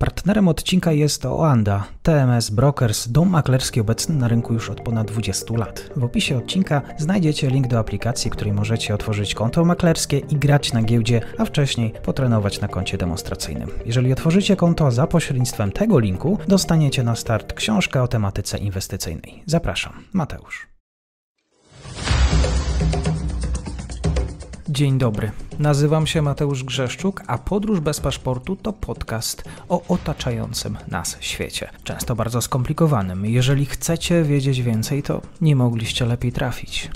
Partnerem odcinka jest Oanda, TMS Brokers, dom maklerski obecny na rynku już od ponad 20 lat. W opisie odcinka znajdziecie link do aplikacji, której możecie otworzyć konto maklerskie i grać na giełdzie, a wcześniej potrenować na koncie demonstracyjnym. Jeżeli otworzycie konto za pośrednictwem tego linku, dostaniecie na start książkę o tematyce inwestycyjnej. Zapraszam, Mateusz. Dzień dobry. Nazywam się Mateusz Grzeszczuk, a Podróż bez paszportu to podcast o otaczającym nas świecie. Często bardzo skomplikowanym. Jeżeli chcecie wiedzieć więcej, to nie mogliście lepiej trafić.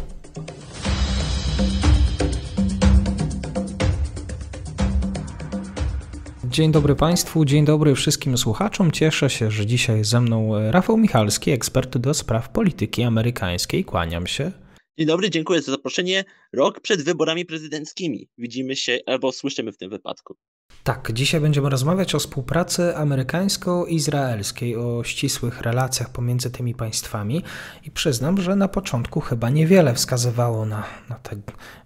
Dzień dobry Państwu, dzień dobry wszystkim słuchaczom. Cieszę się, że dzisiaj ze mną Rafał Michalski, ekspert do spraw polityki amerykańskiej. Kłaniam się. Dzień dobry, dziękuję za zaproszenie. Rok przed wyborami prezydenckimi. Widzimy się albo słyszymy w tym wypadku. Tak, dzisiaj będziemy rozmawiać o współpracy amerykańsko-izraelskiej, o ścisłych relacjach pomiędzy tymi państwami i przyznam, że na początku chyba niewiele wskazywało na, na tę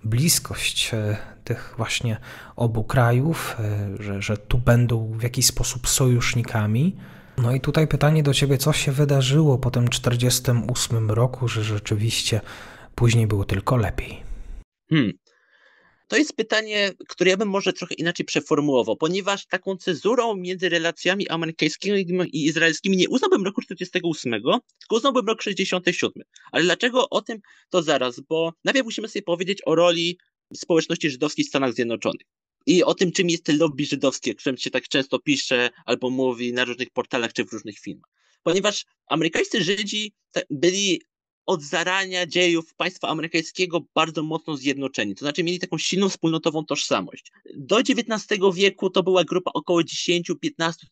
bliskość e, tych właśnie obu krajów, e, że, że tu będą w jakiś sposób sojusznikami. No i tutaj pytanie do Ciebie, co się wydarzyło po tym 1948 roku, że rzeczywiście Później było tylko lepiej. Hmm. To jest pytanie, które ja bym może trochę inaczej przeformułował, ponieważ taką cezurą między relacjami amerykańskimi i izraelskimi nie uznałbym roku 48, tylko uznałbym rok 67. Ale dlaczego o tym to zaraz? Bo najpierw musimy sobie powiedzieć o roli społeczności żydowskiej w Stanach Zjednoczonych. I o tym, czym jest lobby żydowskie, o którym się tak często pisze albo mówi na różnych portalach czy w różnych filmach. Ponieważ amerykańscy Żydzi byli od zarania dziejów państwa amerykańskiego bardzo mocno zjednoczeni. To znaczy mieli taką silną wspólnotową tożsamość. Do XIX wieku to była grupa około 10-15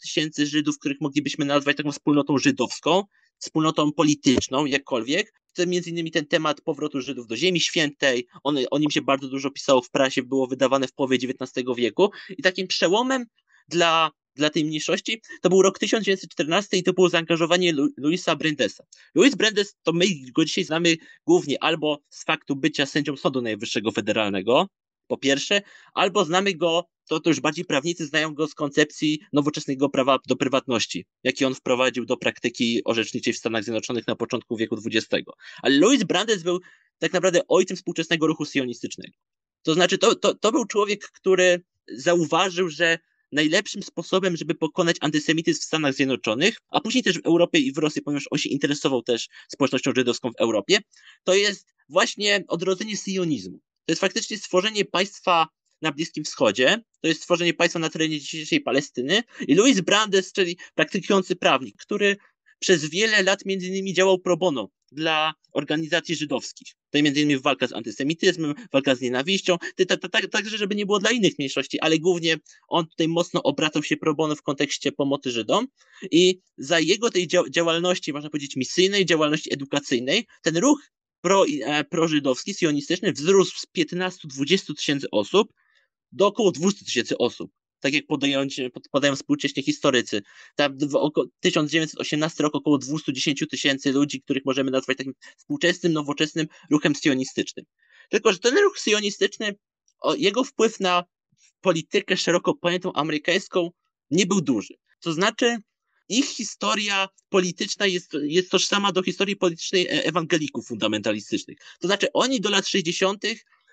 tysięcy Żydów, których moglibyśmy nazwać taką wspólnotą żydowską, wspólnotą polityczną, jakkolwiek. To między innymi ten temat powrotu Żydów do Ziemi Świętej, on, o nim się bardzo dużo pisało w prasie, było wydawane w połowie XIX wieku i takim przełomem dla dla tej mniejszości, to był rok 1914 i to było zaangażowanie Lu Luisa Brendesa. Louis Brendes to my go dzisiaj znamy głównie albo z faktu bycia sędzią Sądu Najwyższego Federalnego, po pierwsze, albo znamy go, to, to już bardziej prawnicy znają go z koncepcji nowoczesnego prawa do prywatności, jaki on wprowadził do praktyki orzeczniczej w Stanach Zjednoczonych na początku wieku XX. Ale Louis Brandes był tak naprawdę ojcem współczesnego ruchu sionistycznego. To znaczy, to, to, to był człowiek, który zauważył, że najlepszym sposobem, żeby pokonać antysemityzm w Stanach Zjednoczonych, a później też w Europie i w Rosji, ponieważ on się interesował też społecznością żydowską w Europie, to jest właśnie odrodzenie sionizmu. To jest faktycznie stworzenie państwa na Bliskim Wschodzie, to jest stworzenie państwa na terenie dzisiejszej Palestyny i Louis Brandes, czyli praktykujący prawnik, który przez wiele lat między innymi działał pro bono dla organizacji żydowskich. To między innymi walka z antysemityzmem, walka z nienawiścią, także żeby nie było dla innych mniejszości, ale głównie on tutaj mocno obracał się pro bono w kontekście pomocy Żydom i za jego tej działalności, można powiedzieć misyjnej, działalności edukacyjnej, ten ruch pro, e, prożydowski, sionistyczny wzrósł z 15-20 tysięcy osób do około 200 tysięcy osób tak jak podają, podają współcześnie historycy. Tam w 1918 rok około 210 tysięcy ludzi, których możemy nazwać takim współczesnym, nowoczesnym ruchem sionistycznym. Tylko, że ten ruch sionistyczny, jego wpływ na politykę szeroko pojętą amerykańską nie był duży. To znaczy, ich historia polityczna jest, jest tożsama do historii politycznej e, ewangelików fundamentalistycznych. To znaczy, oni do lat 60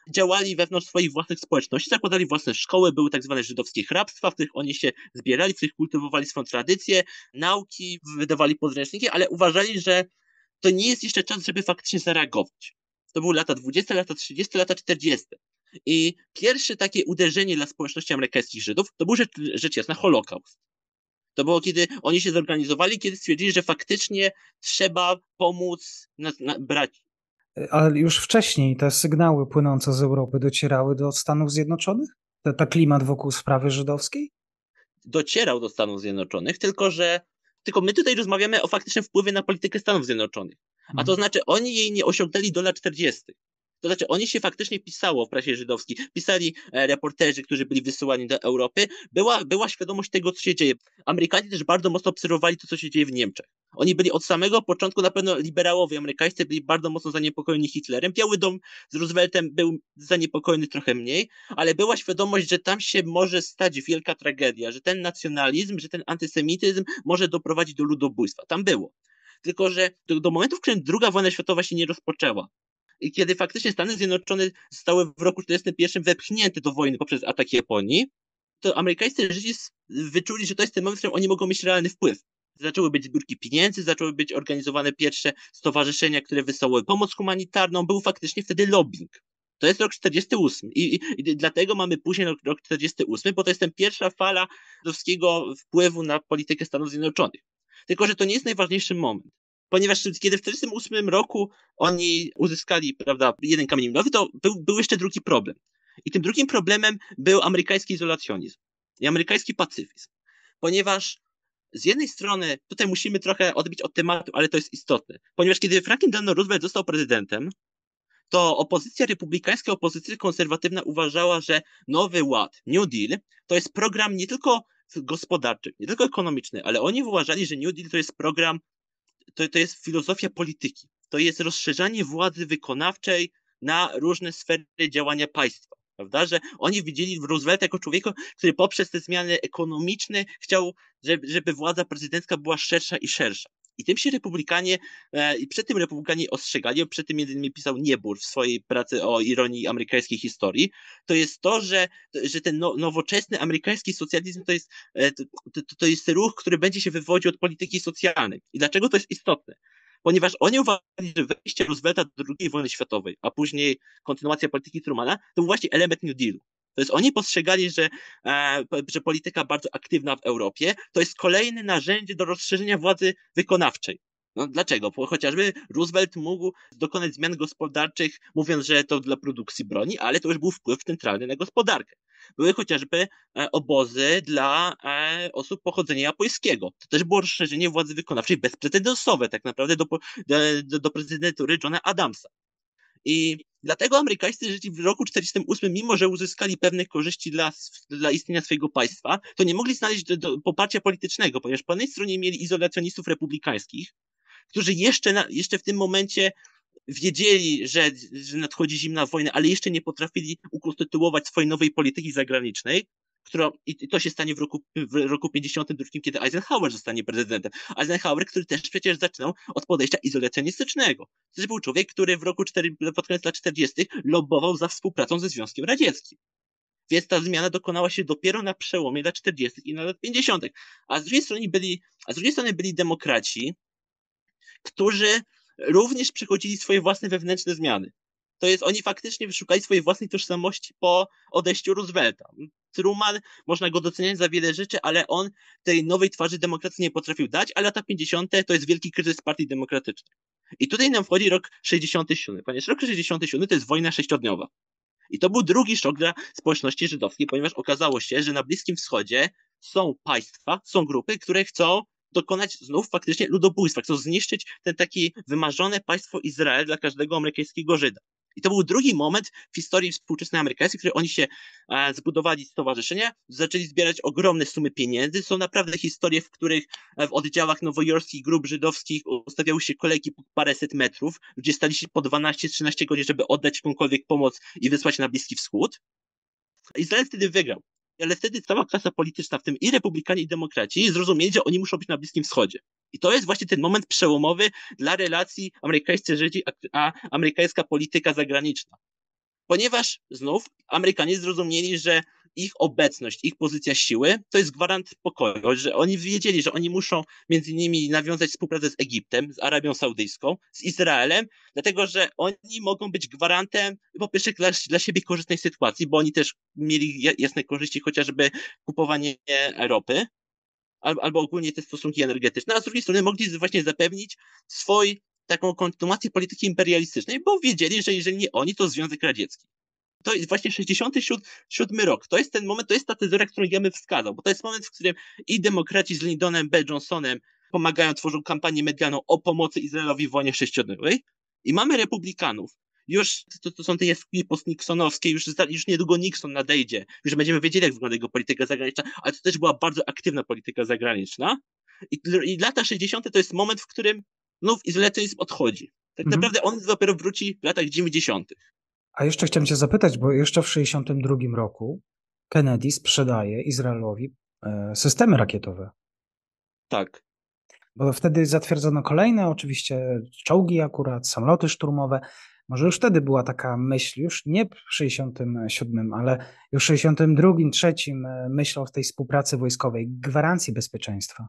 działali wewnątrz swoich własnych społeczności, zakładali własne szkoły, były tak zwane żydowskie hrabstwa, w których oni się zbierali, w których kultywowali swoją tradycję, nauki, wydawali podręczniki, ale uważali, że to nie jest jeszcze czas, żeby faktycznie zareagować. To były lata 20, lata 30, lata 40. I pierwsze takie uderzenie dla społeczności amerykańskich Żydów to był rzecz, rzecz jasna Holokaust. To było, kiedy oni się zorganizowali, kiedy stwierdzili, że faktycznie trzeba pomóc na, na, brać ale już wcześniej te sygnały płynące z Europy docierały do Stanów Zjednoczonych? Ten, ten klimat wokół sprawy żydowskiej? Docierał do Stanów Zjednoczonych, tylko że tylko my tutaj rozmawiamy o faktycznym wpływie na politykę Stanów Zjednoczonych. A to mhm. znaczy, oni jej nie osiągnęli do lat 40. To znaczy, oni się faktycznie pisało w prasie żydowskiej, pisali e, reporterzy, którzy byli wysyłani do Europy, była, była świadomość tego, co się dzieje. Amerykanie też bardzo mocno obserwowali to, co się dzieje w Niemczech. Oni byli od samego początku, na pewno liberałowie amerykańscy byli bardzo mocno zaniepokojeni Hitlerem. Biały Dom z Rooseveltem był zaniepokojony trochę mniej, ale była świadomość, że tam się może stać wielka tragedia, że ten nacjonalizm, że ten antysemityzm może doprowadzić do ludobójstwa. Tam było. Tylko, że do, do momentu, w którym druga wojna światowa się nie rozpoczęła, kiedy faktycznie Stany Zjednoczone zostały w roku 1941 wepchnięte do wojny poprzez atak Japonii, to amerykańscy Żydzi wyczuli, że to jest ten moment, w którym oni mogą mieć realny wpływ. Zaczęły być zbiórki pieniędzy, zaczęły być organizowane pierwsze stowarzyszenia, które wysyłały pomoc humanitarną. Był faktycznie wtedy lobbying. To jest rok 48 I, i, i dlatego mamy później rok, rok 48, bo to jest ten pierwsza fala żydowskiego wpływu na politykę Stanów Zjednoczonych. Tylko, że to nie jest najważniejszy moment. Ponieważ kiedy w 1948 roku oni uzyskali, prawda, jeden kamień milowy, to był, był jeszcze drugi problem. I tym drugim problemem był amerykański izolacjonizm i amerykański pacyfizm. Ponieważ z jednej strony, tutaj musimy trochę odbić od tematu, ale to jest istotne. Ponieważ kiedy Franklin Delano Roosevelt został prezydentem, to opozycja republikańska, opozycja konserwatywna uważała, że Nowy Ład, New Deal, to jest program nie tylko gospodarczy, nie tylko ekonomiczny, ale oni uważali, że New Deal to jest program, to, to jest filozofia polityki. To jest rozszerzanie władzy wykonawczej na różne sfery działania państwa. Prawda? Że oni widzieli Roosevelta jako człowieka, który poprzez te zmiany ekonomiczne chciał, żeby, żeby władza prezydencka była szersza i szersza. I tym się republikanie, e, i przed tym republikanie ostrzegali, przed tym między innymi pisał Niebur w swojej pracy o ironii amerykańskiej historii, to jest to, że, że ten no, nowoczesny amerykański socjalizm to jest, e, to, to, jest ruch, który będzie się wywodził od polityki socjalnej. I dlaczego to jest istotne? Ponieważ oni uważali, że wejście Roosevelta do II wojny światowej, a później kontynuacja polityki Trumana, to był właśnie element New Dealu. To jest oni postrzegali, że, e, że polityka bardzo aktywna w Europie to jest kolejne narzędzie do rozszerzenia władzy wykonawczej. No dlaczego? Bo chociażby Roosevelt mógł dokonać zmian gospodarczych, mówiąc, że to dla produkcji broni, ale to już był wpływ centralny na gospodarkę. Były chociażby e, obozy dla e, osób pochodzenia japońskiego. To też było rozszerzenie władzy wykonawczej bezprecedensowe, tak naprawdę do, do, do prezydentury Johna Adamsa. I dlatego amerykańscy Żydzi w roku 1948, mimo że uzyskali pewne korzyści dla, dla istnienia swojego państwa, to nie mogli znaleźć do, do poparcia politycznego, ponieważ po jednej stronie mieli izolacjonistów republikańskich, którzy jeszcze, na, jeszcze w tym momencie wiedzieli, że, że nadchodzi zimna wojna, ale jeszcze nie potrafili ukonstytuować swojej nowej polityki zagranicznej, która, i to się stanie w roku, w roku 52, kiedy Eisenhower zostanie prezydentem. Eisenhower, który też przecież zaczynał od podejścia izolacjonistycznego. To też był człowiek, który w roku 4, pod koniec lat 40. lobbował za współpracą ze Związkiem Radzieckim. Więc ta zmiana dokonała się dopiero na przełomie lat 40. i na lat 50. A z drugiej strony byli, a z drugiej strony byli demokraci, którzy również przechodzili swoje własne wewnętrzne zmiany to jest, oni faktycznie wyszukali swojej własnej tożsamości po odejściu Roosevelta. Truman, można go doceniać za wiele rzeczy, ale on tej nowej twarzy demokracji nie potrafił dać, a lata 50. to jest wielki kryzys partii demokratycznej. I tutaj nam wchodzi rok 67, ponieważ rok 67 to jest wojna sześciodniowa. I to był drugi szok dla społeczności żydowskiej, ponieważ okazało się, że na Bliskim Wschodzie są państwa, są grupy, które chcą dokonać znów faktycznie ludobójstwa, chcą zniszczyć ten taki wymarzone państwo Izrael dla każdego amerykańskiego Żyda. I to był drugi moment w historii współczesnej amerykańskiej, w której oni się e, zbudowali stowarzyszenia, zaczęli zbierać ogromne sumy pieniędzy. Są naprawdę historie, w których e, w oddziałach nowojorskich grup żydowskich ustawiały się kolejki po paręset metrów, gdzie stali się po 12-13 godzin, żeby oddać jakąkolwiek pomoc i wysłać na Bliski Wschód. Izrael wtedy wygrał. Ale wtedy cała klasa polityczna, w tym i republikanie, i demokraci, zrozumieli, że oni muszą być na Bliskim Wschodzie. I to jest właśnie ten moment przełomowy dla relacji amerykańscy Żydzi, a, amerykańska polityka zagraniczna. Ponieważ znów Amerykanie zrozumieli, że ich obecność, ich pozycja siły to jest gwarant pokoju, że oni wiedzieli, że oni muszą między innymi nawiązać współpracę z Egiptem, z Arabią Saudyjską, z Izraelem, dlatego że oni mogą być gwarantem po pierwsze dla, dla siebie korzystnej sytuacji, bo oni też mieli jasne korzyści, chociażby kupowanie ropy, albo ogólnie te stosunki energetyczne, a z drugiej strony mogli właśnie zapewnić swój taką kontynuację polityki imperialistycznej, bo wiedzieli, że jeżeli nie oni, to Związek Radziecki. To jest właśnie 67 rok. To jest ten moment, to jest ta tezora, którą ja bym wskazał, bo to jest moment, w którym i demokraci z Lindonem B. Johnsonem pomagają, tworzą kampanię medialną o pomocy Izraelowi w wojnie sześciodniowej i mamy republikanów, już to, to są te jaskini post-Nixonowskie, już, już niedługo Nixon nadejdzie, już będziemy wiedzieli, jak wygląda jego polityka zagraniczna, ale to też była bardzo aktywna polityka zagraniczna. I, i lata 60. to jest moment, w którym znów izolacjonizm odchodzi. Tak mhm. naprawdę on dopiero wróci w latach 90. A jeszcze chciałem cię zapytać, bo jeszcze w 62 roku Kennedy sprzedaje Izraelowi e, systemy rakietowe. Tak. Bo wtedy zatwierdzono kolejne, oczywiście czołgi akurat, samoloty szturmowe. Może już wtedy była taka myśl, już nie w 67, ale już w 62, 3 e, myśl o tej współpracy wojskowej, gwarancji bezpieczeństwa.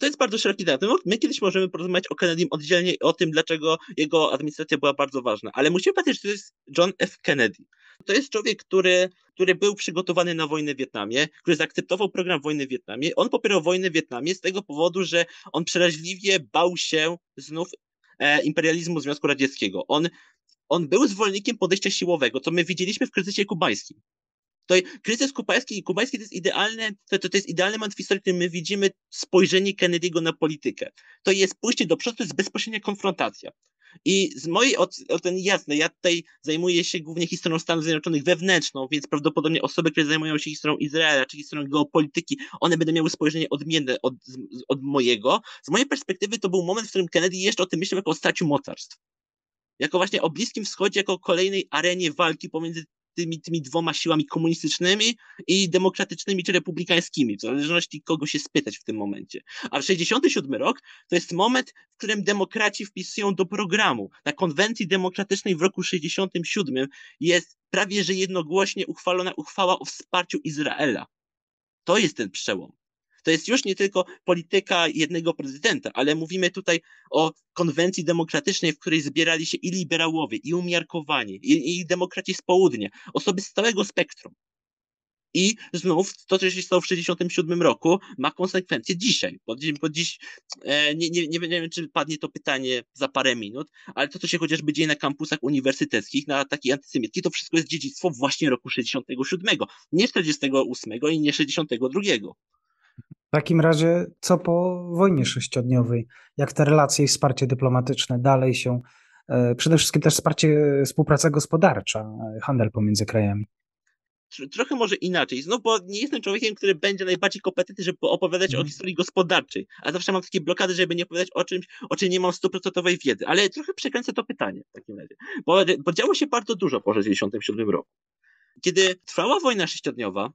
To jest bardzo szeroki temat. My kiedyś możemy porozmawiać o Kennedym oddzielnie i o tym, dlaczego jego administracja była bardzo ważna. Ale musimy pamiętać, że to jest John F. Kennedy. To jest człowiek, który, który był przygotowany na wojnę w Wietnamie, który zaakceptował program wojny w Wietnamie. On popierał wojnę w Wietnamie z tego powodu, że on przeraźliwie bał się znów e, imperializmu Związku Radzieckiego. On, on był zwolennikiem podejścia siłowego, co my widzieliśmy w kryzysie kubańskim. To kryzys kubański, kubański to jest idealne, to, to, to jest idealny moment w historii, w którym my widzimy spojrzenie Kennedy'ego na politykę. To jest pójście do przodu, to jest bezpośrednia konfrontacja. I z mojej oceny jasne, ja tutaj zajmuję się głównie historią Stanów Zjednoczonych wewnętrzną, więc prawdopodobnie osoby, które zajmują się historią Izraela czy historią geopolityki, one będą miały spojrzenie odmienne od, od mojego. Z mojej perspektywy to był moment, w którym Kennedy jeszcze o tym myślał jako o straciu mocarstw jako właśnie o Bliskim Wschodzie, jako kolejnej arenie walki pomiędzy tymi, tymi dwoma siłami komunistycznymi i demokratycznymi czy republikańskimi, w zależności kogo się spytać w tym momencie. A w 67 rok to jest moment, w którym demokraci wpisują do programu. Na konwencji demokratycznej w roku 67 jest prawie że jednogłośnie uchwalona uchwała o wsparciu Izraela. To jest ten przełom. To jest już nie tylko polityka jednego prezydenta, ale mówimy tutaj o konwencji demokratycznej, w której zbierali się i liberałowie, i umiarkowani, i, i demokraci z południa, osoby z całego spektrum. I znów to, co się stało w 1967 roku, ma konsekwencje dzisiaj. Bo, bo dziś e, nie, nie, nie, wiem, czy padnie to pytanie za parę minut, ale to, co się chociażby dzieje na kampusach uniwersyteckich, na ataki antysemickie, to wszystko jest dziedzictwo właśnie roku 67, nie 48 i nie 62. W takim razie, co po wojnie sześciodniowej? Jak te relacje i wsparcie dyplomatyczne dalej się, e, przede wszystkim też wsparcie, współpraca gospodarcza, e, handel pomiędzy krajami? trochę może inaczej. No bo nie jestem człowiekiem, który będzie najbardziej kompetentny, żeby opowiadać mm. o mhm. historii gospodarczej, a zawsze mam takie blokady, żeby nie opowiadać o czymś, o czym nie mam stuprocentowej wiedzy. Ale trochę przekręcę to pytanie w takim razie. Bo, bo działo się bardzo dużo po 1967 roku. Kiedy trwała wojna sześciodniowa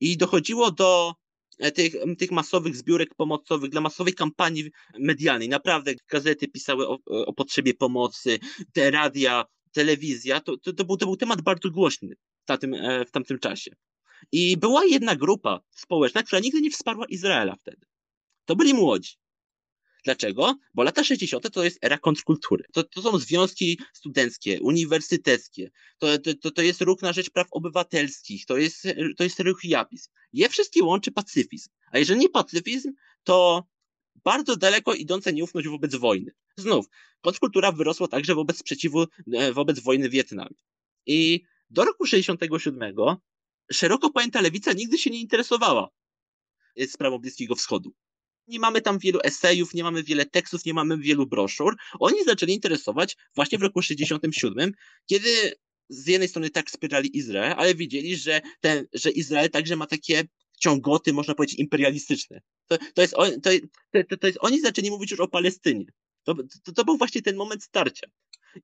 i dochodziło do tych, tych masowych zbiórek pomocowych, dla masowej kampanii medialnej. Naprawdę gazety pisały o, o potrzebie pomocy, te radia, telewizja. To, to, to, był, to był temat bardzo głośny w tamtym, e, w tamtym czasie. I była jedna grupa społeczna, która nigdy nie wsparła Izraela wtedy. To byli młodzi. Dlaczego? Bo lata 60. to jest era kontrkultury. To, to są związki studenckie, uniwersyteckie, to, to, to jest ruch na rzecz praw obywatelskich, to jest, to jest ruch japizm. Je wszystkie łączy pacyfizm. A jeżeli nie pacyfizm, to bardzo daleko idąca nieufność wobec wojny. Znów, kontrkultura wyrosła także wobec sprzeciwu, e, wobec wojny w Wietnamie. I do roku 67 szeroko pojęta lewica nigdy się nie interesowała sprawą Bliskiego Wschodu nie mamy tam wielu esejów, nie mamy wiele tekstów, nie mamy wielu broszur. Oni zaczęli interesować właśnie w roku 67, kiedy z jednej strony tak wspierali Izrael, ale widzieli, że, ten, że Izrael także ma takie ciągoty, można powiedzieć, imperialistyczne. To, to, jest, to, to, to jest, oni zaczęli mówić już o Palestynie. To, to, to był właśnie ten moment starcia.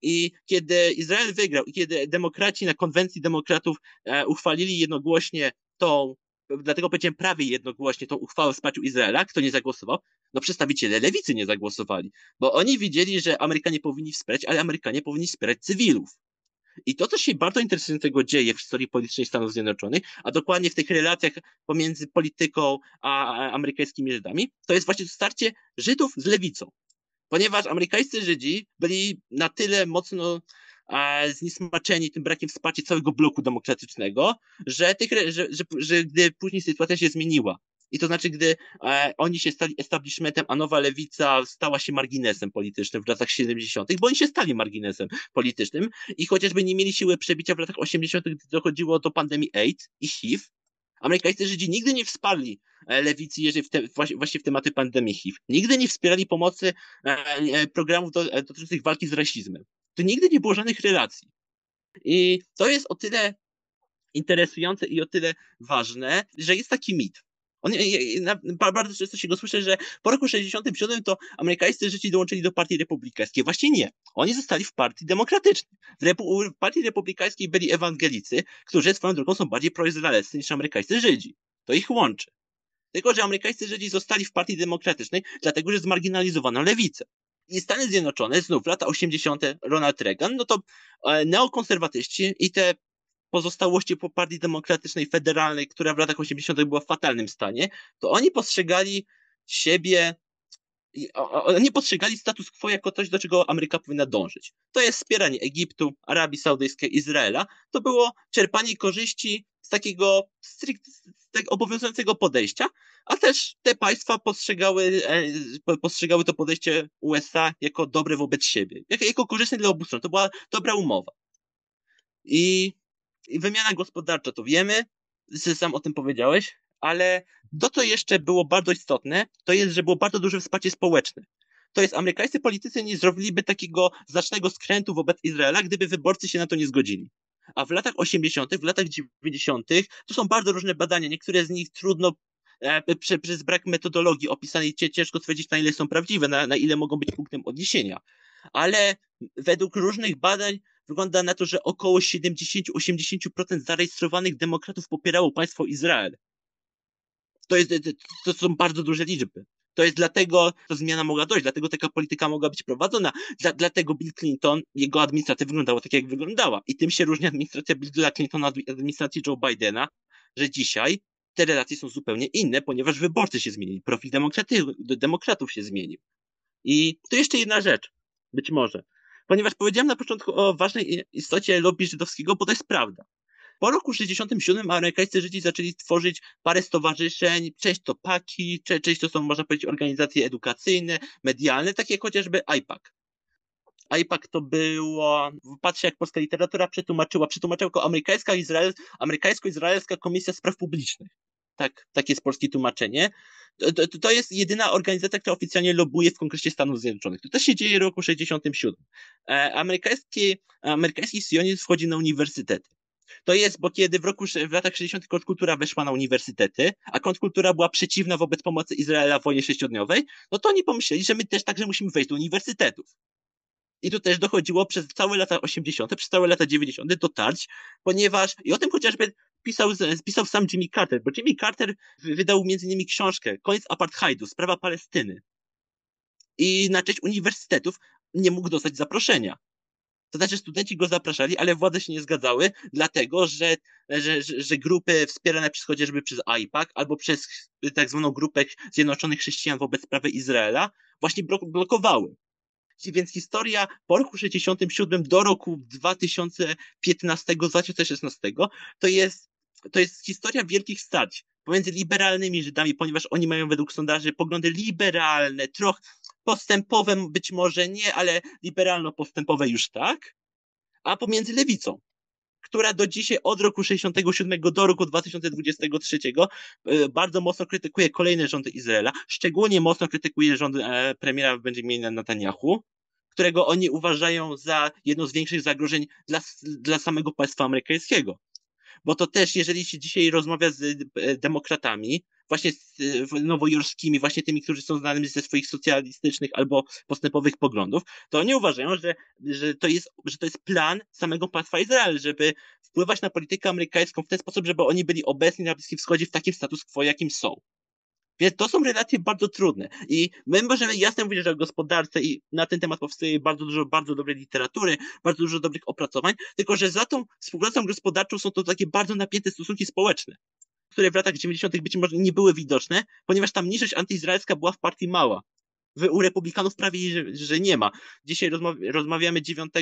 I kiedy Izrael wygrał, i kiedy demokraci na konwencji demokratów e, uchwalili jednogłośnie tą dlatego powiedziałem prawie jednogłośnie tą uchwałę o wsparciu Izraela. Kto nie zagłosował? No przedstawiciele lewicy nie zagłosowali, bo oni widzieli, że Amerykanie powinni wspierać, ale Amerykanie powinni wspierać cywilów. I to, co się bardzo interesującego dzieje w historii politycznej Stanów Zjednoczonych, a dokładnie w tych relacjach pomiędzy polityką a amerykańskimi Żydami, to jest właśnie starcie Żydów z lewicą. Ponieważ amerykańscy Żydzi byli na tyle mocno zniesmaczeni tym brakiem wsparcia całego bloku demokratycznego, że, tych, że, że, że gdy później sytuacja się zmieniła, i to znaczy, gdy e, oni się stali establishmentem, a nowa lewica stała się marginesem politycznym w latach 70., bo oni się stali marginesem politycznym i chociażby nie mieli siły przebicia w latach 80., gdy dochodziło do pandemii AIDS i HIV, amerykańscy Żydzi nigdy nie wsparli e, lewicy, jeżeli w te, właśnie w tematy pandemii HIV. Nigdy nie wspierali pomocy e, e programów do, e, dotyczących walki z rasizmem to nigdy nie było żadnych relacji. I to jest o tyle interesujące i o tyle ważne, że jest taki mit. On, bardzo często się go słyszy, że po roku 67 to amerykańscy Żydzi dołączyli do partii republikańskiej. Właśnie nie. Oni zostali w partii demokratycznej. W, Repu w partii republikańskiej byli ewangelicy, którzy swoją drogą są bardziej proizraelscy niż amerykańscy Żydzi. To ich łączy. Tylko, że amerykańscy Żydzi zostali w partii demokratycznej, dlatego, że zmarginalizowano lewicę. I Stany Zjednoczone, znów lata 80. Ronald Reagan, no to e, neokonserwatyści i te pozostałości po partii demokratycznej federalnej, która w latach 80. była w fatalnym stanie, to oni postrzegali siebie, oni postrzegali status quo jako coś, do czego Ameryka powinna dążyć. To jest wspieranie Egiptu, Arabii Saudyjskiej, Izraela. To było czerpanie korzyści z takiego strict, z tego obowiązującego podejścia, a też te państwa postrzegały, e, postrzegały to podejście USA jako dobre wobec siebie, jako, korzystne dla obu stron. To była dobra umowa. I i wymiana gospodarcza, to wiemy, sam o tym powiedziałeś, ale to, co jeszcze było bardzo istotne, to jest, że było bardzo duże wsparcie społeczne. To jest, amerykańscy politycy nie zrobiliby takiego znacznego skrętu wobec Izraela, gdyby wyborcy się na to nie zgodzili. A w latach 80., w latach 90., to są bardzo różne badania, niektóre z nich trudno e, prze, przez brak metodologii opisanej ciężko stwierdzić, na ile są prawdziwe, na, na ile mogą być punktem odniesienia. Ale według różnych badań wygląda na to, że około 70-80% zarejestrowanych demokratów popierało państwo Izrael. To, jest, to są bardzo duże liczby. To jest dlatego, ta zmiana mogła dojść, dlatego taka polityka mogła być prowadzona. Dla, dlatego Bill Clinton, jego administracja wyglądała tak, jak wyglądała. I tym się różni administracja Billa Clintona od administracji Joe Bidena, że dzisiaj te relacje są zupełnie inne, ponieważ wyborcy się zmienili, profil demokratów się zmienił. I to jeszcze jedna rzecz, być może ponieważ powiedziałem na początku o ważnej istocie lobby żydowskiego, bo to jest prawda. Po roku 67 amerykańscy Żydzi zaczęli tworzyć parę stowarzyszeń, część to PAKI, część to są, można powiedzieć, organizacje edukacyjne, medialne, takie jak chociażby IPAC. IPAC to było, patrzcie jak polska literatura przetłumaczyła, przetłumaczyła jako amerykańska Izrael, amerykańsko-izraelska Komisja Spraw Publicznych. Tak, takie jest polskie tłumaczenie. To, to, to, jest jedyna organizacja, która oficjalnie lobuje w Kongresie Stanów Zjednoczonych. To też się dzieje w roku 67. E, amerykański, amerykański sionizm wchodzi na uniwersytety. To jest, bo kiedy w roku, w latach 60. kontrkultura weszła na uniwersytety, a kontrkultura była przeciwna wobec pomocy Izraela w wojnie sześciodniowej, no to oni pomyśleli, że my też także musimy wejść do uniwersytetów. I tu też dochodziło przez całe lata 80., przez całe lata 90. do tarć, ponieważ, i o tym chociażby pisał, pisał sam Jimmy Carter, bo Jimmy Carter wydał między innymi książkę Koniec apartheidu, sprawa Palestyny. I na część uniwersytetów nie mógł dostać zaproszenia. To znaczy studenci go zapraszali, ale władze się nie zgadzały, dlatego że, że, że, grupy wspierane przez chociażby przez AIPAC albo przez tak zwaną grupę Zjednoczonych Chrześcijan wobec sprawy Izraela właśnie blokowały. Więc historia po roku 67 do roku 2015-2016 to jest to jest historia wielkich starć pomiędzy liberalnymi Żydami, ponieważ oni mają według sondaży poglądy liberalne, trochę postępowe być może nie, ale liberalno-postępowe już tak, a pomiędzy lewicą, która do dzisiaj od roku 67 do roku 2023 e, bardzo mocno krytykuje kolejne rządy Izraela, szczególnie mocno krytykuje rząd e, premiera Benjamina Netanyahu, którego oni uważają za jedno z większych zagrożeń dla, dla samego państwa amerykańskiego bo to też, jeżeli się dzisiaj rozmawia z e, demokratami, właśnie z e, nowojorskimi, właśnie tymi, którzy są znani ze swoich socjalistycznych albo postępowych poglądów, to oni uważają, że, że, to jest, że to jest plan samego państwa Izrael, żeby wpływać na politykę amerykańską w ten sposób, żeby oni byli obecni na Bliskim Wschodzie w takim status quo, jakim są. Więc to są relacje bardzo trudne. I my możemy jasno mówić, że o gospodarce i na ten temat powstaje bardzo dużo bardzo dobrej literatury, bardzo dużo dobrych opracowań, tylko że za tą współpracą gospodarczą są to takie bardzo napięte stosunki społeczne, które w latach 90. być może nie były widoczne, ponieważ tam mniejszość antyizraelska była w partii mała. U republikanów prawie, że nie ma. Dzisiaj rozmawiamy 9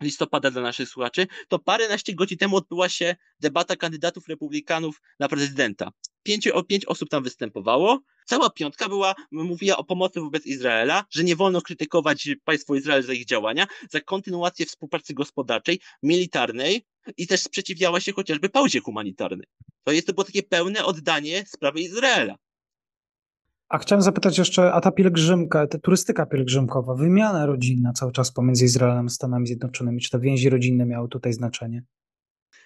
listopada dla naszych słuchaczy, to paręnaście godzin temu odbyła się debata kandydatów republikanów na prezydenta. Pięć, pięć osób tam występowało. Cała piątka była, mówiła o pomocy wobec Izraela, że nie wolno krytykować państwo Izrael za ich działania, za kontynuację współpracy gospodarczej, militarnej i też sprzeciwiała się chociażby pauzie humanitarnej. To jest to było takie pełne oddanie sprawy Izraela. A chciałem zapytać jeszcze, a ta pielgrzymka, ta turystyka pielgrzymkowa, wymiana rodzinna cały czas pomiędzy Izraelem a Stanami Zjednoczonymi, czy te więzi rodzinne miały tutaj znaczenie?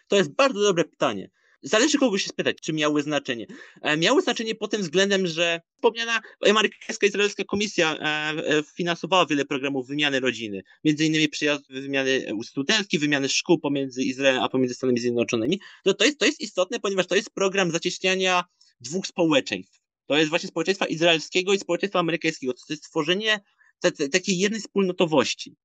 To jest bardzo dobre pytanie. Zależy kogo się spytać, czy miały znaczenie. E, miały znaczenie pod tym względem, że wspomniana amerykańska izraelska komisja e, e, finansowała wiele programów wymiany rodziny. Między innymi przyjazd wymiany studenckich, wymiany szkół pomiędzy Izraelem a pomiędzy Stanami Zjednoczonymi. To, to, jest, to jest istotne, ponieważ to jest program zacieśniania dwóch społeczeństw. To jest właśnie społeczeństwa izraelskiego i społeczeństwa amerykańskiego. To jest stworzenie takiej jednej wspólnotowości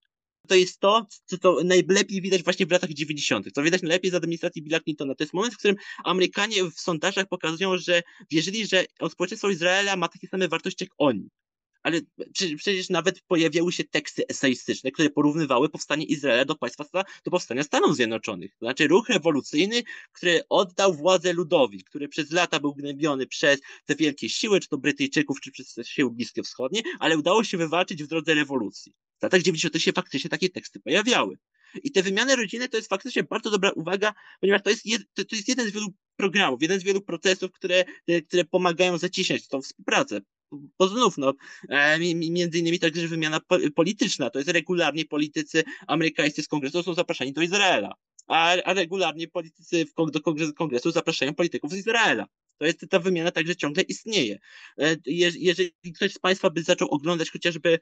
to jest to, co to najlepiej widać właśnie w latach 90. To widać najlepiej z administracji Billa Clintona. To jest moment, w którym Amerykanie w sondażach pokazują, że wierzyli, że społeczeństwo Izraela ma takie same wartości jak oni. Ale przecież nawet pojawiały się teksty eseistyczne, które porównywały powstanie Izraela do państwa, do powstania Stanów Zjednoczonych. To znaczy ruch rewolucyjny, który oddał władzę ludowi, który przez lata był gnębiony przez te wielkie siły, czy to Brytyjczyków, czy przez siły bliskie wschodnie, ale udało się wywalczyć w drodze rewolucji. W latach 90. się faktycznie takie teksty pojawiały. I te wymiany rodziny to jest faktycznie bardzo dobra uwaga, ponieważ to jest, jed, to, to jest jeden z wielu programów, jeden z wielu procesów, które, które pomagają zacieśniać tą współpracę. Bo znów, no, e, między innymi także wymiana polityczna. To jest regularnie politycy amerykańscy z kongresu są zapraszani do Izraela, a, regularnie politycy w, do kongresu, kongresu zapraszają polityków z Izraela. To jest ta wymiana także ciągle istnieje. E, jeżeli ktoś z Państwa by zaczął oglądać chociażby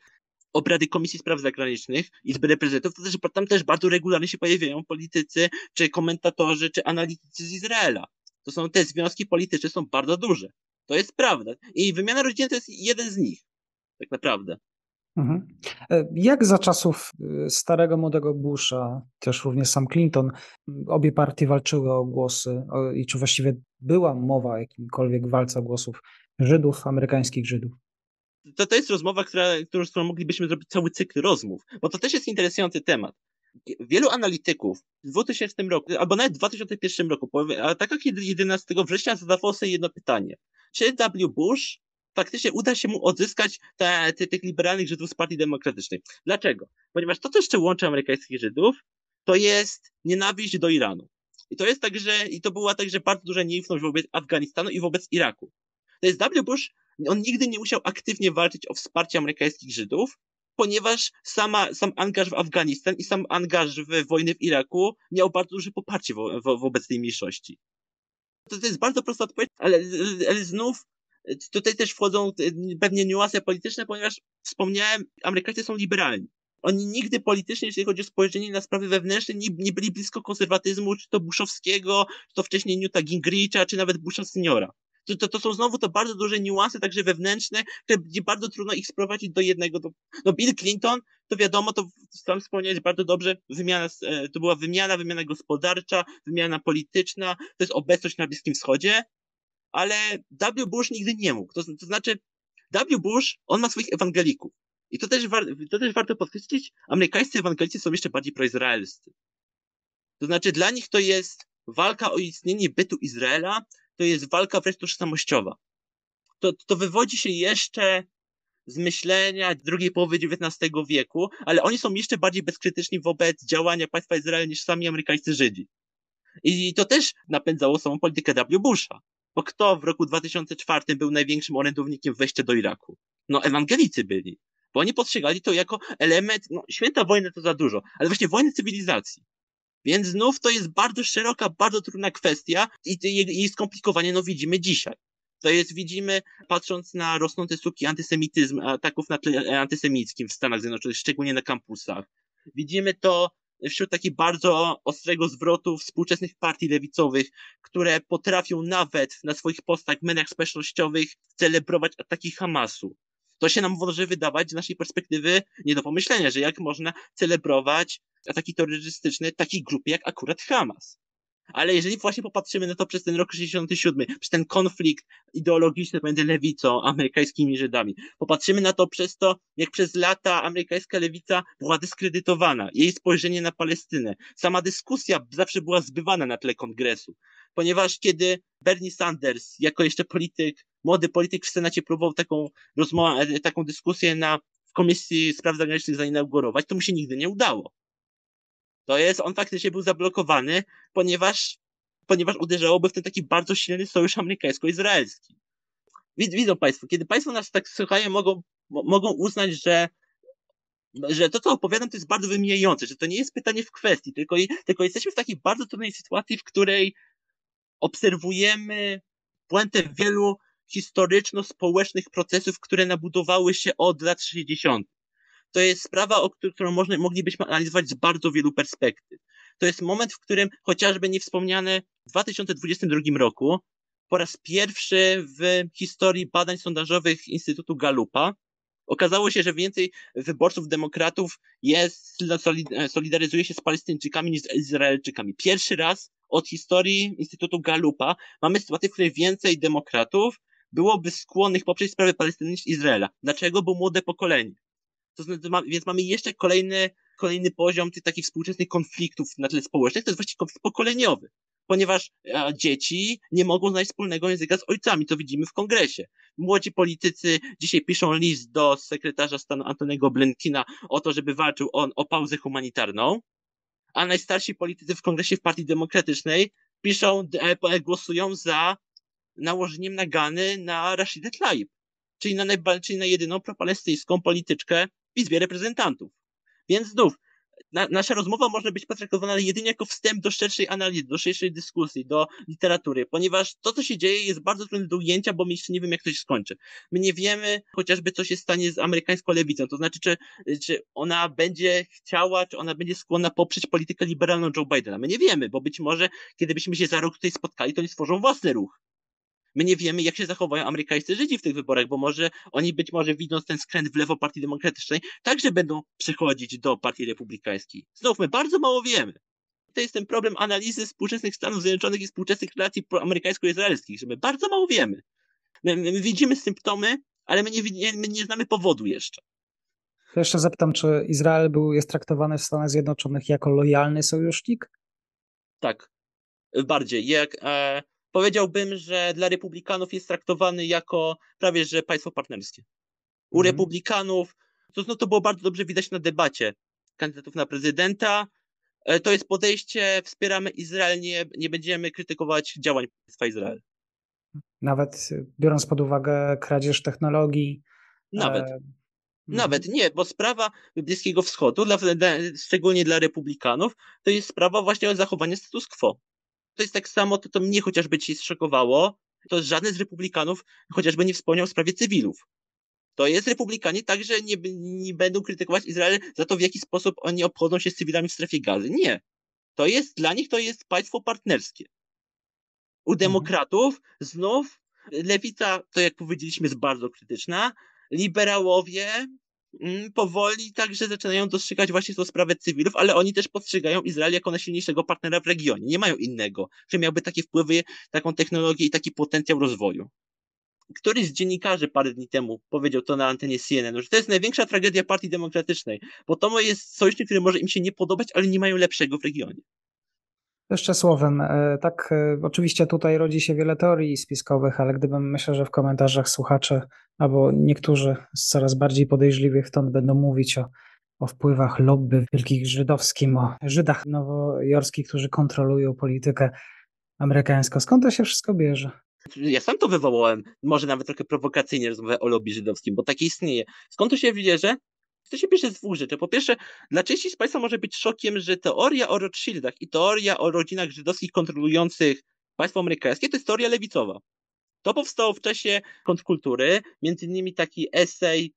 obrady Komisji Spraw Zagranicznych, Izby Reprezentantów, to też, tam też bardzo regularnie się pojawiają politycy, czy komentatorzy, czy analitycy z Izraela. To są te związki polityczne są bardzo duże. To jest prawda. I wymiana rodziny to jest jeden z nich. Tak naprawdę. Mhm. E, jak za czasów e, starego młodego Busha, też również sam Clinton, obie partie walczyły o głosy i czy właściwie była mowa o jakimkolwiek walce o głosów Żydów, amerykańskich Żydów? to, to jest rozmowa, która, którą, którą moglibyśmy zrobić cały cykl rozmów, bo to też jest interesujący temat. Wielu analityków w 2000 roku, albo nawet w 2001 roku, a tak jak 11 września zadawało sobie jedno pytanie. Czy W. Bush faktycznie uda się mu odzyskać te, te, tych liberalnych Żydów z Partii Demokratycznej? Dlaczego? Ponieważ to, co jeszcze łączy amerykańskich Żydów, to jest nienawiść do Iranu. I to jest także, i to była także bardzo duża nieufność wobec Afganistanu i wobec Iraku. To jest W. Bush on nigdy nie musiał aktywnie walczyć o wsparcie amerykańskich Żydów, ponieważ sama, sam angaż w Afganistan i sam angaż w wojnę w Iraku miał bardzo duże poparcie wo, wo, wobec tej mniejszości. To, to jest bardzo prosta odpowiedź, ale, ale znów tutaj też wchodzą pewnie niuanse polityczne, ponieważ wspomniałem, Amerykanie są liberalni. Oni nigdy politycznie, jeżeli chodzi o spojrzenie na sprawy wewnętrzne, nie, nie byli blisko konserwatyzmu, czy to Bushowskiego, czy to wcześniej Newta Gingricha, czy nawet Busha seniora to, to, to są znowu to bardzo duże niuanse, także wewnętrzne, które bardzo trudno ich sprowadzić do jednego. Do, no Bill Clinton, to wiadomo, to sam wspomniałeś bardzo dobrze, wymiana, e, to była wymiana, wymiana gospodarcza, wymiana polityczna, to jest obecność na Bliskim Wschodzie, ale W. Bush nigdy nie mógł. To, to znaczy, W. Bush, on ma swoich ewangelików. I to też, war, to też warto podkreślić, amerykańscy ewangelicy są jeszcze bardziej proizraelscy. To znaczy, dla nich to jest walka o istnienie bytu Izraela, to jest walka wręcz tożsamościowa. To, to wywodzi się jeszcze z myślenia drugiej połowy XIX wieku, ale oni są jeszcze bardziej bezkrytyczni wobec działania państwa Izrael niż sami amerykańscy Żydzi. I to też napędzało samą politykę W. Busha. Bo kto w roku 2004 był największym orędownikiem wejścia do Iraku? No, ewangelicy byli. Bo oni postrzegali to jako element, no, święta wojna to za dużo, ale właśnie wojny cywilizacji. Więc znów to jest bardzo szeroka, bardzo trudna kwestia i jej skomplikowanie no widzimy dzisiaj. To jest, widzimy, patrząc na rosnące suki antysemityzm, ataków na tle antysemickim w Stanach Zjednoczonych, szczególnie na kampusach. Widzimy to wśród takich bardzo ostrego zwrotu współczesnych partii lewicowych, które potrafią nawet na swoich postach, mediach społecznościowych celebrować ataki Hamasu. To się nam może wydawać z naszej perspektywy nie do pomyślenia, że jak można celebrować ataki terrorystyczne takiej grupie jak akurat Hamas. Ale jeżeli właśnie popatrzymy na to przez ten rok 67, przez ten konflikt ideologiczny pomiędzy lewicą, amerykańskimi Żydami, popatrzymy na to przez to, jak przez lata amerykańska lewica była dyskredytowana, jej spojrzenie na Palestynę. Sama dyskusja zawsze była zbywana na tle kongresu, ponieważ kiedy Bernie Sanders, jako jeszcze polityk, młody polityk w Senacie próbował taką rozmowę, taką dyskusję na w Komisji Spraw Zagranicznych zainaugurować, to mu się nigdy nie udało to jest, on faktycznie był zablokowany, ponieważ, ponieważ uderzałoby w ten taki bardzo silny sojusz amerykańsko-izraelski. widzą Państwo, kiedy Państwo nas tak słuchają, mogą, mogą uznać, że że to, co opowiadam, to jest bardzo wymijające, że to nie jest pytanie w kwestii, tylko, tylko jesteśmy w takiej bardzo trudnej sytuacji, w której obserwujemy puentę wielu historyczno-społecznych procesów, które nabudowały się od lat 60. To jest sprawa, o którą można, moglibyśmy analizować z bardzo wielu perspektyw. To jest moment, w którym chociażby niewspomniane w 2022 roku po raz pierwszy w historii badań sondażowych Instytutu Galupa okazało się, że więcej wyborców demokratów jest, solidaryzuje się z Palestyńczykami niż z Izraelczykami. Pierwszy raz od historii Instytutu Galupa mamy sytuację, w której więcej demokratów byłoby skłonnych poprzeć sprawę Palestyny niż Izraela. Dlaczego? Bo młode pokolenie. To znaczy, więc mamy jeszcze kolejny, kolejny poziom tych takich współczesnych konfliktów na tle społecznych, to jest właściwie konflikt pokoleniowy ponieważ e, dzieci nie mogą znaleźć wspólnego języka z ojcami, to widzimy w kongresie. Młodzi politycy dzisiaj piszą list do sekretarza stanu Antonego Blinkina o to, żeby walczył on o pauzę humanitarną, a najstarsi politycy w kongresie w Partii Demokratycznej piszą, e, głosują za nałożeniem nagany na Rashidę Tlaib, czyli na, czyli na jedyną propalestyńską polityczkę w Izbie Reprezentantów. Więc znów, na, nasza rozmowa może być potraktowana jedynie jako wstęp do szerszej analizy, do szerszej dyskusji, do literatury, ponieważ to, co się dzieje, jest bardzo trudne do ujęcia, bo my jeszcze nie wiemy, jak to się skończy. My nie wiemy chociażby, co się stanie z amerykańską lewicą, to znaczy, czy, czy ona będzie chciała, czy ona będzie skłonna poprzeć politykę liberalną Joe Bidena. My nie wiemy, bo być może, kiedy byśmy się za rok tutaj spotkali, to oni stworzą własny ruch. My nie wiemy, jak się zachowają amerykańscy Żydzi w tych wyborach, bo może oni być może widząc ten skręt w lewo Partii Demokratycznej, także będą przechodzić do Partii Republikańskiej. Znów my bardzo mało wiemy. To jest ten problem analizy współczesnych Stanów Zjednoczonych i współczesnych relacji amerykańsko-izraelskich, że my bardzo mało wiemy. My, my widzimy symptomy, ale my nie, my nie znamy powodu jeszcze. Jeszcze zapytam, czy Izrael był, jest traktowany w Stanach Zjednoczonych jako lojalny sojusznik? Tak, bardziej. Jak, e, powiedziałbym, że dla republikanów jest traktowany jako prawie że państwo partnerskie. U mhm. republikanów, to, no, to było bardzo dobrze widać na debacie kandydatów na prezydenta. E, to jest podejście, wspieramy Izrael, nie, nie będziemy krytykować działań państwa Izrael. Nawet biorąc pod uwagę kradzież technologii. Nawet. E... Nawet nie, bo sprawa Bliskiego Wschodu, dla, szczególnie dla republikanów, to jest sprawa właśnie o zachowanie status quo to jest tak samo, to, to mnie chociażby ci zszokowało, to żaden z republikanów chociażby nie wspomniał o sprawie cywilów. To jest republikanie także nie, nie będą krytykować Izrael za to, w jaki sposób oni obchodzą się z cywilami w strefie gazy. Nie. To jest, dla nich to jest państwo partnerskie. U mhm. demokratów znów lewica, to jak powiedzieliśmy, jest bardzo krytyczna. Liberałowie powoli także zaczynają dostrzegać właśnie tą sprawę cywilów, ale oni też postrzegają Izrael jako najsilniejszego partnera w regionie. Nie mają innego, który miałby takie wpływy, taką technologię i taki potencjał rozwoju. Któryś z dziennikarzy parę dni temu powiedział to na antenie CNN, że to jest największa tragedia Partii Demokratycznej, bo to jest sojusznik, który może im się nie podobać, ale nie mają lepszego w regionie. Jeszcze słowem, e, tak, e, oczywiście tutaj rodzi się wiele teorii spiskowych, ale gdybym myślę, że w komentarzach słuchacze albo niektórzy z coraz bardziej podejrzliwych ton będą mówić o, o wpływach lobby wielkich żydowskim, o Żydach nowojorskich, którzy kontrolują politykę amerykańską. Skąd to się wszystko bierze? Ja sam to wywołałem, może nawet trochę prowokacyjnie rozmowę o lobby żydowskim, bo takie istnieje. Skąd to się bierze? To się bierze z dwóch rzeczy. Po pierwsze, dla części z Państwa może być szokiem, że teoria o Rothschildach i teoria o rodzinach żydowskich kontrolujących państwo amerykańskie to jest teoria lewicowa. To powstało w czasie kontrkultury, między innymi taki esej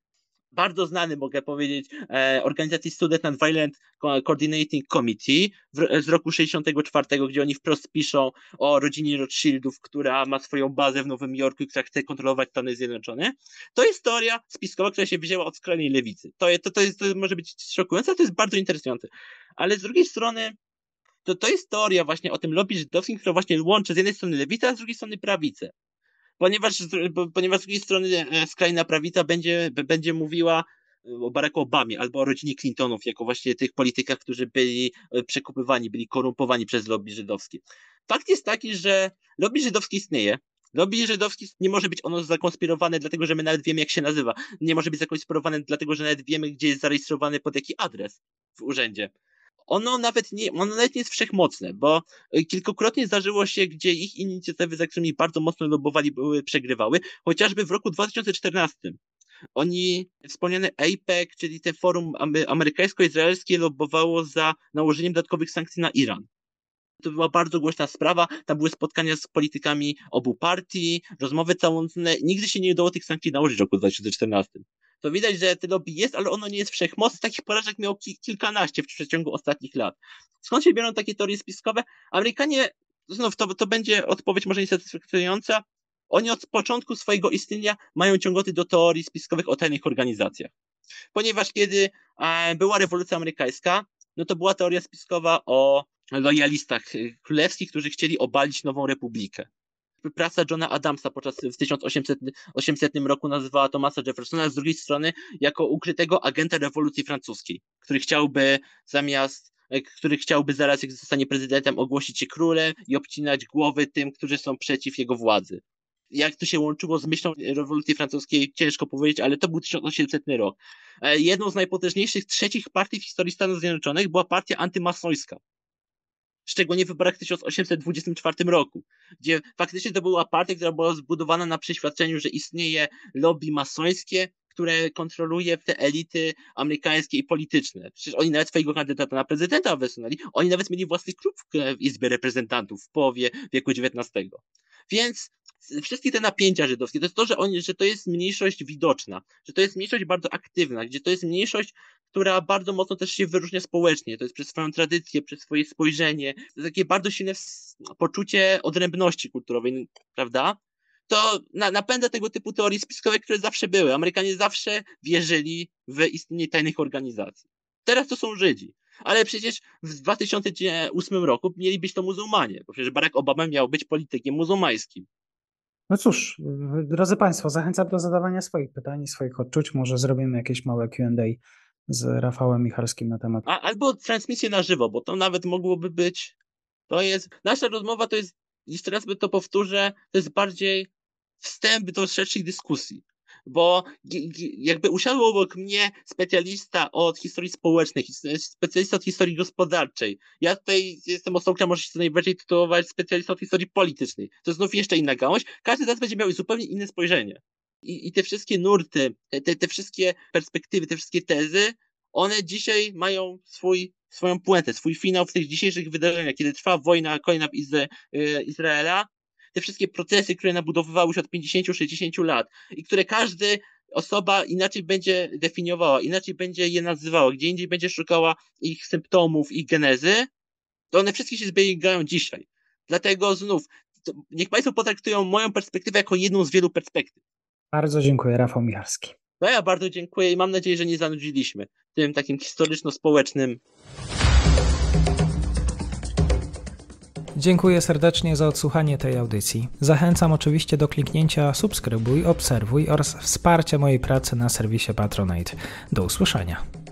bardzo znany, mogę powiedzieć, e, organizacji Student Nonviolent Coordinating Committee z roku 64, gdzie oni wprost piszą o rodzinie Rothschildów, która ma swoją bazę w Nowym Jorku która chce kontrolować Stany Zjednoczone. To jest teoria spiskowa, która się wzięła od skrajnej lewicy. To, to, to, jest, to może być szokujące, ale to jest bardzo interesujące. Ale z drugiej strony, to, to jest teoria właśnie o tym lobby żydowskim, która właśnie łączy z jednej strony lewicę, a z drugiej strony prawicę ponieważ, ponieważ z drugiej strony e, skrajna prawica będzie, będzie mówiła e, o Baracku Obamie albo o rodzinie Clintonów, jako właśnie tych politykach, którzy byli e, przekupywani, byli korumpowani przez lobby żydowskie. Fakt jest taki, że lobby żydowskie istnieje, Lobby żydowski nie może być ono zakonspirowane, dlatego że my nawet wiemy, jak się nazywa. Nie może być zakonspirowane, dlatego że nawet wiemy, gdzie jest zarejestrowany pod jaki adres w urzędzie. Ono nawet nie, ono nawet nie jest wszechmocne, bo kilkukrotnie zdarzyło się, gdzie ich inicjatywy, za którymi bardzo mocno lobowali, były przegrywały, chociażby w roku 2014. Oni, wspomniane APEC, czyli te forum amerykańsko-izraelskie, lobowało za nałożeniem dodatkowych sankcji na Iran. To była bardzo głośna sprawa, tam były spotkania z politykami obu partii, rozmowy całątne, nigdy się nie udało tych sankcji nałożyć w roku 2014 to widać, że te lobby jest, ale ono nie jest wszechmocne. Takich porażek miał ki kilkanaście w przeciągu ostatnich lat. Skąd się biorą takie teorie spiskowe? Amerykanie, znów to, to będzie odpowiedź może niesatysfakcjonująca, oni od początku swojego istnienia mają ciągoty do teorii spiskowych o tajnych organizacjach. Ponieważ kiedy e, była rewolucja amerykańska, no to była teoria spiskowa o lojalistach e, królewskich, którzy chcieli obalić nową republikę praca Johna Adamsa podczas w 1800, 800 roku nazywała Thomasa Jeffersona, z drugiej strony jako ukrytego agenta rewolucji francuskiej, który chciałby zamiast e, który chciałby zaraz, jak zostanie prezydentem, ogłosić się królem i obcinać głowy tym, którzy są przeciw jego władzy. Jak to się łączyło z myślą rewolucji francuskiej, ciężko powiedzieć, ale to był 1800 rok. E, jedną z najpotężniejszych trzecich partii w historii Stanów Zjednoczonych była partia antymasońska, szczególnie w wyborach w 1824 roku, gdzie faktycznie to była partia, która była zbudowana na przeświadczeniu, że istnieje lobby masońskie, które kontroluje te elity amerykańskie i polityczne. Przecież oni nawet swojego kandydata na prezydenta wysunęli. Oni nawet mieli własny klub w Izbie Reprezentantów w połowie wieku XIX. Więc wszystkie te napięcia żydowskie, to jest to, że, oni, że to jest mniejszość widoczna, że to jest mniejszość bardzo aktywna, gdzie to jest mniejszość, która bardzo mocno też się wyróżnia społecznie, to jest przez swoją tradycję, przez swoje spojrzenie, takie bardzo silne poczucie odrębności kulturowej, prawda? To na, napędza tego typu teorii spiskowe, które zawsze były. Amerykanie zawsze wierzyli w istnienie tajnych organizacji. Teraz to są Żydzi. Ale przecież w 2008 roku mieli być to muzułmanie, bo przecież Barack Obama miał być politykiem muzułmańskim. No cóż, drodzy Państwo, zachęcam do zadawania swoich pytań swoich odczuć. Może zrobimy jakieś małe QA z Rafałem Michalskim na temat. A, albo transmisję na żywo, bo to nawet mogłoby być. To jest. Nasza rozmowa to jest, jeszcze raz by to powtórzę, to jest bardziej wstęp do szerszych dyskusji bo jakby usiadł obok mnie specjalista od historii społecznej, specjalista od historii gospodarczej. Ja tutaj jestem osobą, która może się najbardziej tytułować specjalista od historii politycznej. To znów jeszcze inna gałąź. Każdy z nas będzie miał zupełnie inne spojrzenie. I, i te wszystkie nurty, te, te wszystkie perspektywy, te wszystkie tezy, one dzisiaj mają swój, swoją puentę, swój finał w tych dzisiejszych wydarzeniach, kiedy trwa wojna kolejna w Izra y, Izraela, te wszystkie procesy, które nabudowywały się od 50-60 lat i które każdy osoba inaczej będzie definiowała, inaczej będzie je nazywała, gdzie indziej będzie szukała ich symptomów, ich genezy, to one wszystkie się zbiegają dzisiaj. Dlatego znów, niech Państwo potraktują moją perspektywę jako jedną z wielu perspektyw. Bardzo dziękuję, Rafał Michalski. No ja bardzo dziękuję i mam nadzieję, że nie zanudziliśmy tym takim historyczno-społecznym Dziękuję serdecznie za odsłuchanie tej audycji. Zachęcam oczywiście do kliknięcia subskrybuj, obserwuj oraz wsparcia mojej pracy na serwisie Patronite. Do usłyszenia.